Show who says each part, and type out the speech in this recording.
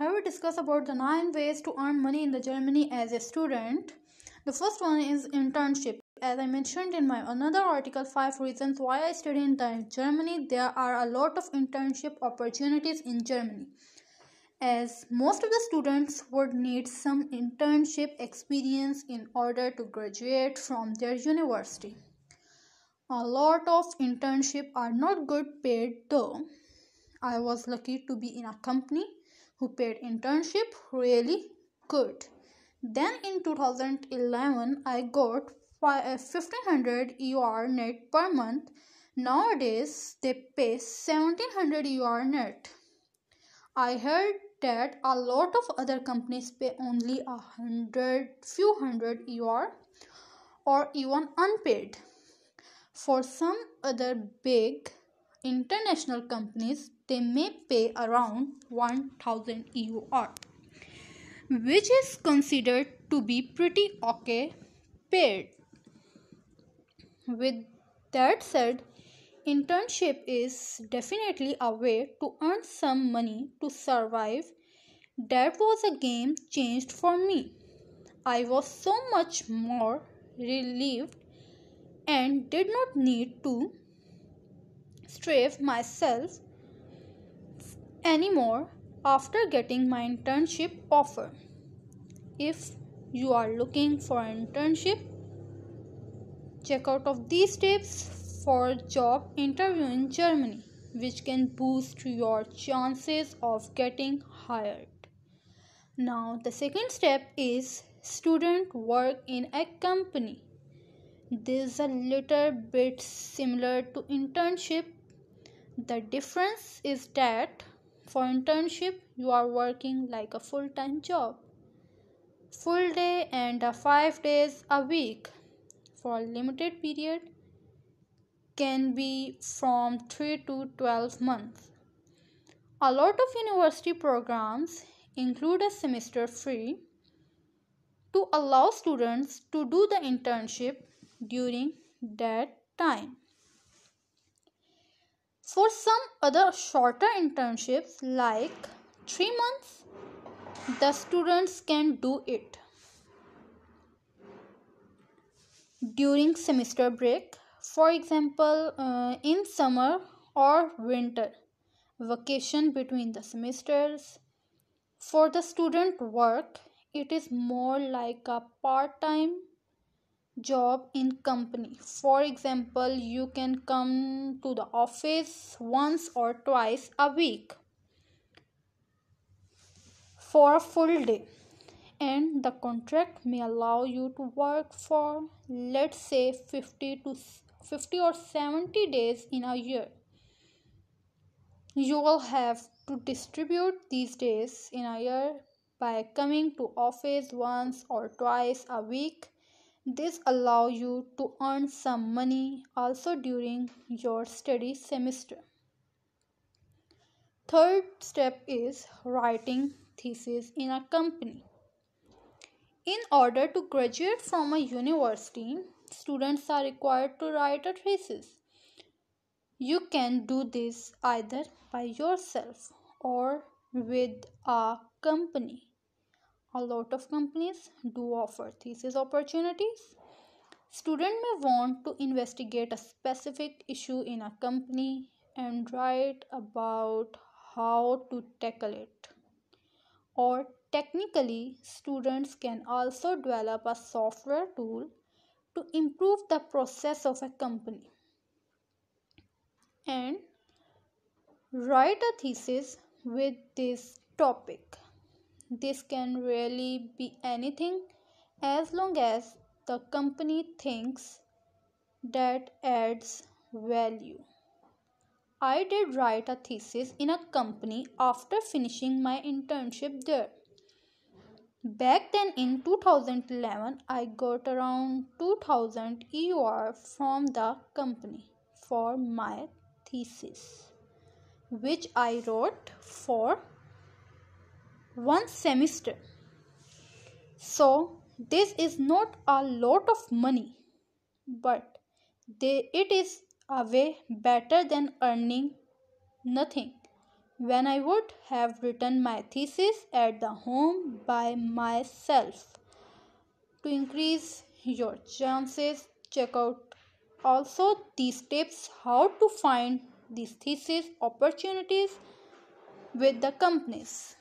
Speaker 1: Here we discuss about the nine ways to earn money in the Germany as a student. The first one is internship. As I mentioned in my another article, five reasons why I study in Germany. There are a lot of internship opportunities in Germany, as most of the students would need some internship experience in order to graduate from their university. A lot of internship are not good paid though. I was lucky to be in a company who paid internship really good. Then in 2011, I got 1500 uh, EUR net per month. Nowadays, they pay 1700 EUR net. I heard that a lot of other companies pay only a hundred, few hundred EUR or even unpaid. For some other big international companies, they may pay around 1000 EUR, which is considered to be pretty okay paid. With that said, internship is definitely a way to earn some money to survive. That was a game changed for me. I was so much more relieved and did not need to strafe myself anymore after getting my internship offer. If you are looking for an internship, check out of these tips for job interview in Germany which can boost your chances of getting hired. Now the second step is student work in a company. This is a little bit similar to internship. The difference is that for internship, you are working like a full time job, full day and five days a week for a limited period can be from 3 to 12 months. A lot of university programs include a semester free to allow students to do the internship during that time. For some other shorter internships, like three months, the students can do it during semester break, for example, uh, in summer or winter vacation between the semesters. For the student work, it is more like a part time job in company. For example you can come to the office once or twice a week for a full day. And the contract may allow you to work for let's say 50 to 50 or 70 days in a year. You will have to distribute these days in a year by coming to office once or twice a week this allow you to earn some money also during your study semester. Third step is writing thesis in a company. In order to graduate from a university, students are required to write a thesis. You can do this either by yourself or with a company. A lot of companies do offer thesis opportunities. Student may want to investigate a specific issue in a company and write about how to tackle it. Or technically, students can also develop a software tool to improve the process of a company and write a thesis with this topic. This can really be anything as long as the company thinks that adds value. I did write a thesis in a company after finishing my internship there. Back then in 2011, I got around 2000 EUR from the company for my thesis, which I wrote for one semester. So, this is not a lot of money, but they, it is a way better than earning nothing when I would have written my thesis at the home by myself. To increase your chances, check out also these tips how to find these thesis opportunities with the companies.